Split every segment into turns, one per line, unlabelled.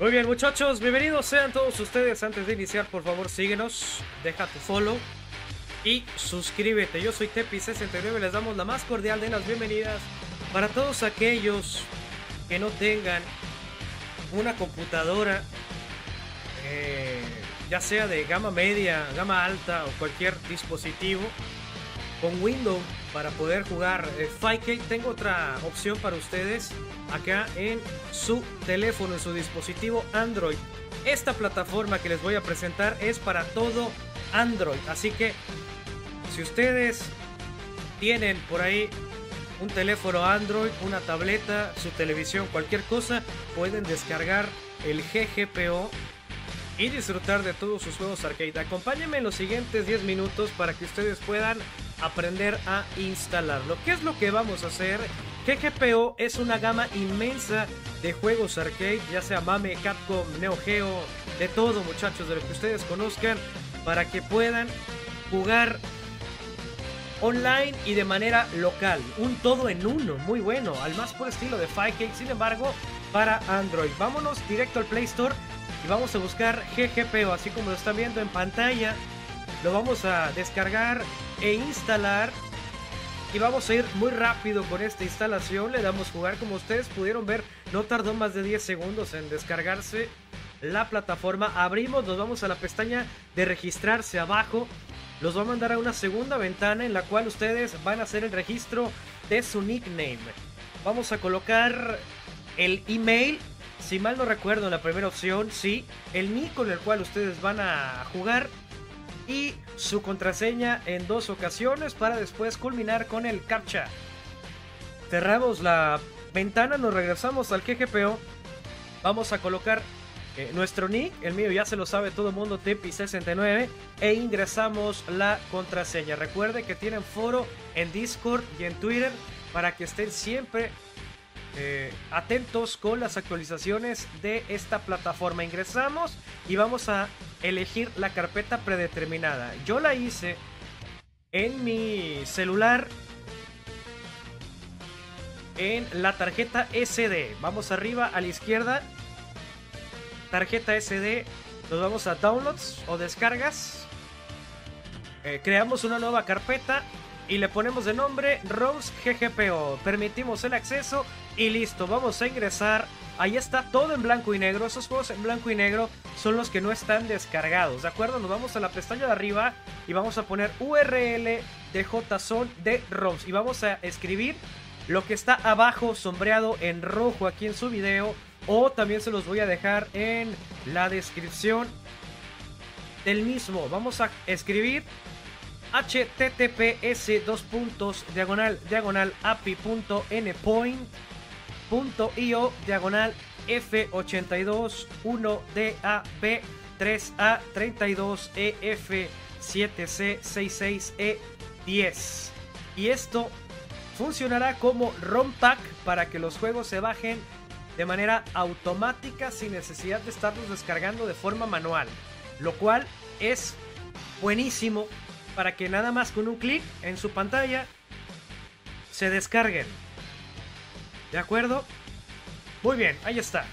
Muy bien, muchachos, bienvenidos sean todos ustedes. Antes de iniciar, por favor, síguenos, deja tu follow y suscríbete. Yo soy Tepi69, les damos la más cordial de las bienvenidas para todos aquellos que no tengan una computadora, eh, ya sea de gama media, gama alta o cualquier dispositivo con Windows para poder jugar eh, 5K. Tengo otra opción para ustedes acá en su teléfono, en su dispositivo Android. Esta plataforma que les voy a presentar es para todo Android. Así que si ustedes tienen por ahí un teléfono Android, una tableta, su televisión, cualquier cosa, pueden descargar el GGPO y disfrutar de todos sus juegos arcade. Acompáñenme en los siguientes 10 minutos para que ustedes puedan aprender a instalarlo. ¿Qué es lo que vamos a hacer? GGPO es una gama inmensa de juegos arcade, ya sea Mame, Capcom, Neo Geo, de todo muchachos, de lo que ustedes conozcan, para que puedan jugar online y de manera local. Un todo en uno, muy bueno, al más por estilo de 5K, sin embargo, para Android. Vámonos directo al Play Store y vamos a buscar GGPO, así como lo están viendo en pantalla. Lo vamos a descargar e instalar. Y vamos a ir muy rápido con esta instalación. Le damos jugar como ustedes pudieron ver. No tardó más de 10 segundos en descargarse la plataforma. Abrimos, nos vamos a la pestaña de registrarse abajo. Los va a mandar a una segunda ventana en la cual ustedes van a hacer el registro de su nickname. Vamos a colocar el email. Si mal no recuerdo, la primera opción, sí. El nick con el cual ustedes van a jugar y su contraseña en dos ocasiones para después culminar con el captcha. Cerramos la ventana, nos regresamos al GGPO. Vamos a colocar eh, nuestro nick, el mío ya se lo sabe todo el mundo, Tepi69, e ingresamos la contraseña. Recuerde que tienen foro en Discord y en Twitter para que estén siempre eh, atentos con las actualizaciones de esta plataforma. Ingresamos y vamos a elegir la carpeta predeterminada. Yo la hice en mi celular en la tarjeta SD. Vamos arriba a la izquierda. Tarjeta SD. Nos vamos a downloads o descargas. Eh, creamos una nueva carpeta y le ponemos de nombre ROMs GGPO. Permitimos el acceso y listo, vamos a ingresar. Ahí está todo en blanco y negro. Esos juegos en blanco y negro son los que no están descargados, ¿de acuerdo? Nos vamos a la pestaña de arriba y vamos a poner URL de JSON de ROMs y vamos a escribir lo que está abajo sombreado en rojo aquí en su video o también se los voy a dejar en la descripción del mismo. Vamos a escribir https dos puntos diagonal diagonal api.npoint.io diagonal F82 1DAB 3A 32 EF 7C 66 E10 y esto funcionará como ROM pack para que los juegos se bajen de manera automática sin necesidad de estarlos descargando de forma manual, lo cual es buenísimo para que nada más con un clic en su pantalla se descarguen. ¿De acuerdo? Muy bien, ahí está.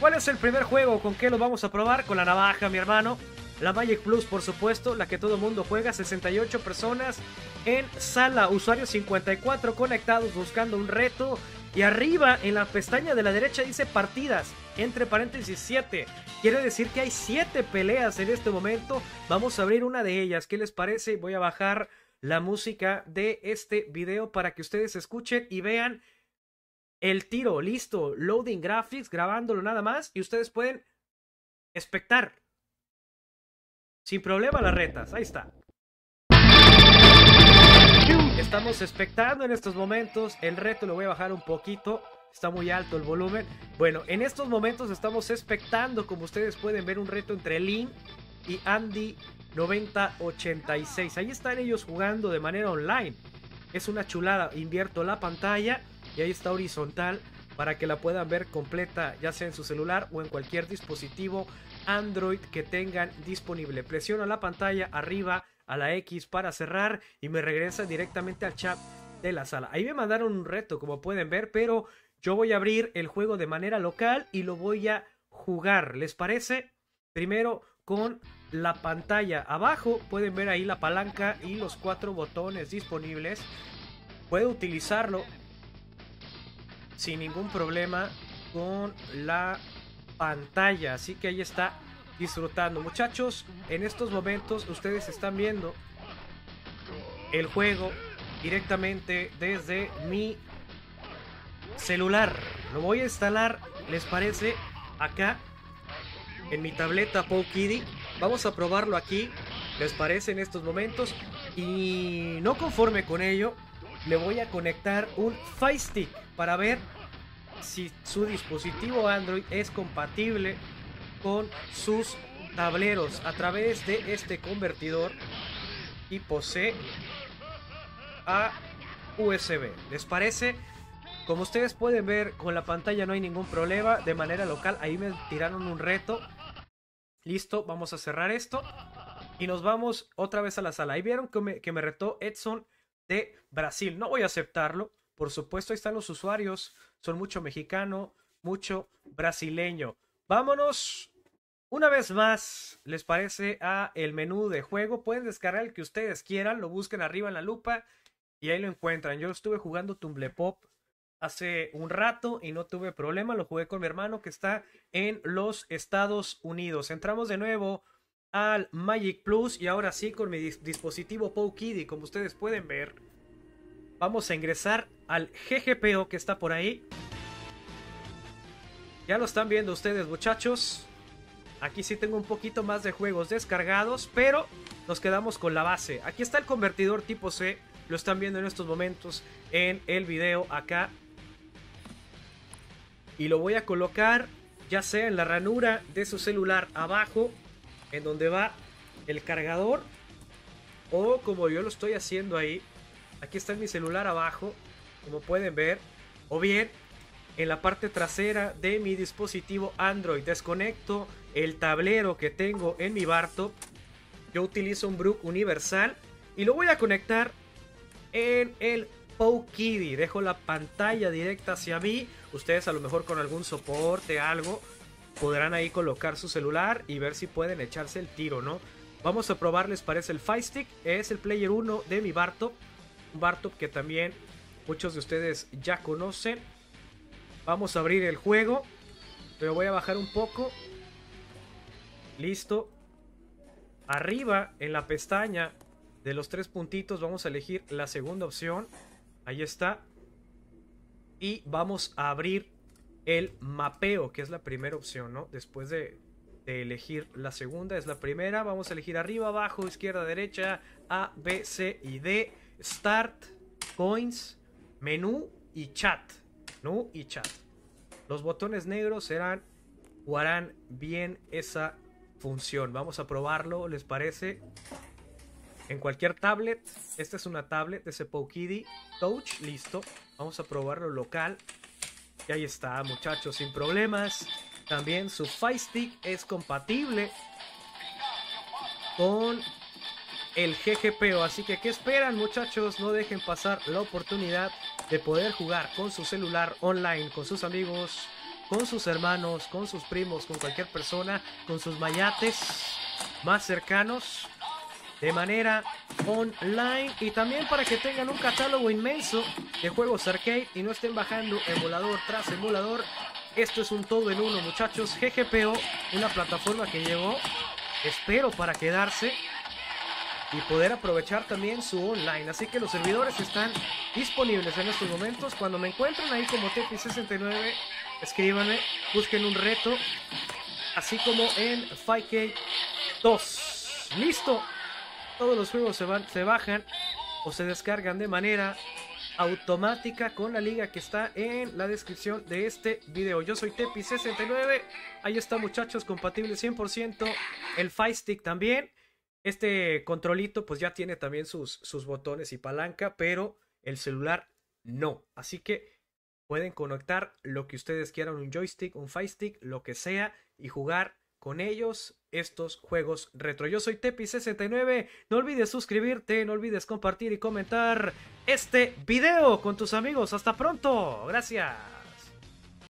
¿Cuál es el primer juego con que lo vamos a probar? Con la navaja, mi hermano. La Magic Plus, por supuesto, la que todo mundo juega, 68 personas en sala, usuarios 54 conectados buscando un reto. Y arriba, en la pestaña de la derecha, dice partidas, entre paréntesis 7. Quiere decir que hay 7 peleas en este momento. Vamos a abrir una de ellas. ¿Qué les parece? Voy a bajar la música de este video para que ustedes escuchen y vean el tiro. Listo, loading graphics, grabándolo nada más. Y ustedes pueden espectar sin problema las retas, ahí está. Estamos expectando en estos momentos. El reto lo voy a bajar un poquito. Está muy alto el volumen. Bueno, en estos momentos estamos expectando, como ustedes pueden ver, un reto entre Link y Andy 9086. Ahí están ellos jugando de manera online. Es una chulada. Invierto la pantalla y ahí está horizontal para que la puedan ver completa, ya sea en su celular o en cualquier dispositivo Android que tengan disponible. Presiono la pantalla arriba a la X para cerrar y me regresa directamente al chat de la sala. Ahí me mandaron un reto, como pueden ver, pero yo voy a abrir el juego de manera local y lo voy a jugar. ¿Les parece? Primero con la pantalla. Abajo pueden ver ahí la palanca y los cuatro botones disponibles. Puede utilizarlo sin ningún problema con la pantalla. Así que ahí está disfrutando. Muchachos, en estos momentos ustedes están viendo el juego directamente desde mi celular. Lo voy a instalar, ¿les parece? Acá en mi tableta PokeKiddy. Vamos a probarlo aquí, ¿les parece en estos momentos? Y no conforme con ello, le voy a conectar un Fire para ver si su dispositivo Android es compatible con sus tableros a través de este convertidor tipo C a USB. ¿Les parece? Como ustedes pueden ver, con la pantalla no hay ningún problema. De manera local, ahí me tiraron un reto. Listo, vamos a cerrar esto. Y nos vamos otra vez a la sala. Ahí vieron que me, que me retó Edson de Brasil. No voy a aceptarlo. Por supuesto, ahí están los usuarios. Son mucho mexicano, mucho brasileño. Vámonos una vez más, ¿les parece a el menú de juego? Pueden descargar el que ustedes quieran, lo busquen arriba en la lupa y ahí lo encuentran. Yo estuve jugando Tumble Pop hace un rato y no tuve problema. Lo jugué con mi hermano que está en los Estados Unidos. Entramos de nuevo al Magic Plus y ahora sí con mi dispositivo PokeKiddy, como ustedes pueden ver. Vamos a ingresar al GGPO que está por ahí. Ya lo están viendo ustedes muchachos. Aquí sí tengo un poquito más de juegos descargados, pero nos quedamos con la base. Aquí está el convertidor tipo C lo están viendo en estos momentos en el video acá. Y lo voy a colocar ya sea en la ranura de su celular abajo, en donde va el cargador. O como yo lo estoy haciendo ahí, aquí está mi celular abajo, como pueden ver. O bien en la parte trasera de mi dispositivo Android. Desconecto el tablero que tengo en mi Bartop. Yo utilizo un Brook universal y lo voy a conectar en el PokeKiddy. Dejo la pantalla directa hacia mí. Ustedes a lo mejor con algún soporte, algo, podrán ahí colocar su celular y ver si pueden echarse el tiro, ¿no? Vamos a probar, les parece el Stick. Es el Player 1 de mi Bartop. Un Bartop que también muchos de ustedes ya conocen. Vamos a abrir el juego. Pero voy a bajar un poco. Listo. Arriba en la pestaña de los tres puntitos vamos a elegir la segunda opción. Ahí está. Y vamos a abrir el mapeo, que es la primera opción, ¿no? Después de, elegir la segunda, es la primera. Vamos a elegir arriba, abajo, izquierda, derecha, A, B, C y D. Start, Coins, Menú y Chat. Menú y Chat. Los botones negros serán o harán bien esa función. Vamos a probarlo, ¿les parece? en cualquier tablet. Esta es una tablet de ese Touch, listo. Vamos a probarlo local. Y ahí está, muchachos, sin problemas. También su Fire es compatible con el GGPO. Así que, ¿qué esperan, muchachos? No dejen pasar la oportunidad de poder jugar con su celular online, con sus amigos, con sus hermanos, con sus primos, con cualquier persona, con sus mayates más cercanos de manera online y también para que tengan un catálogo inmenso de juegos arcade y no estén bajando emulador tras emulador. Esto es un todo en uno, muchachos. GGPO, una plataforma que llegó, espero, para quedarse y poder aprovechar también su online. Así que los servidores están disponibles en estos momentos. Cuando me encuentren ahí como Tepi69, escríbanme, busquen un reto, así como en 5K 2. Listo, todos los juegos se, van, se bajan o se descargan de manera automática con la liga que está en la descripción de este video. Yo soy Tepi69, ahí está muchachos, compatible 100%, el Fire Stick también. Este controlito pues ya tiene también sus, sus botones y palanca, pero el celular no. Así que pueden conectar lo que ustedes quieran, un joystick, un Fire Stick, lo que sea, y jugar con ellos estos juegos retro. Yo soy Tepi69, no olvides suscribirte, no olvides compartir y comentar este video con tus amigos. Hasta pronto, gracias.